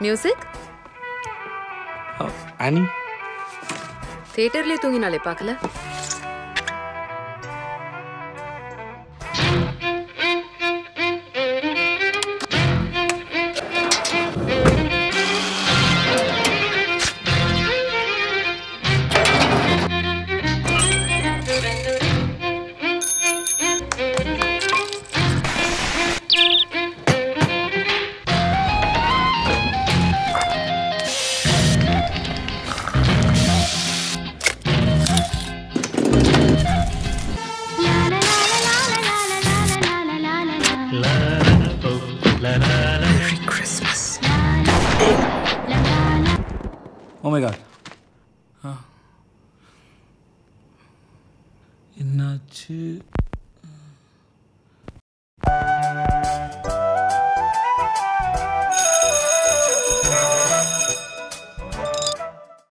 music ஆனி தியேட்டர்லயே தூங்கினாலே பார்க்கல oh my God என்னாச்சு